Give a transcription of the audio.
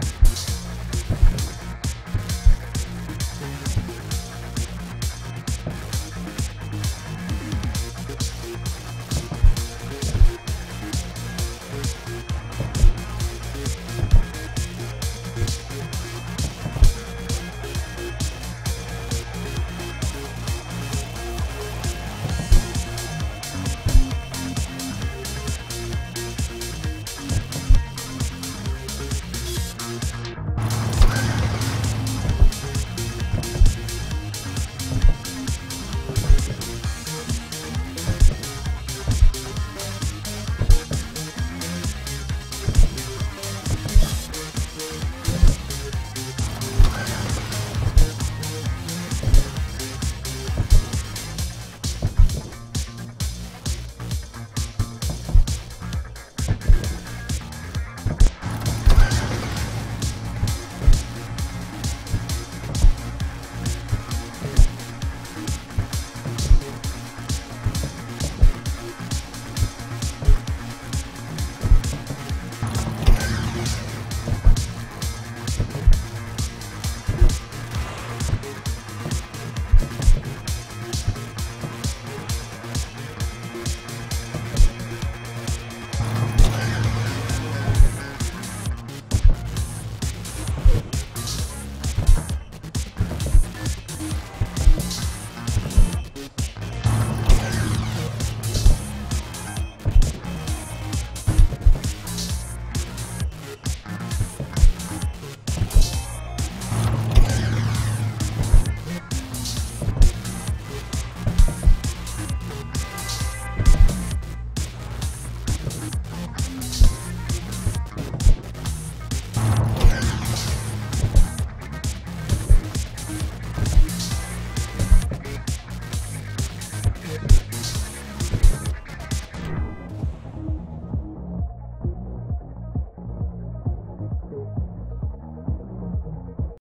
podcast.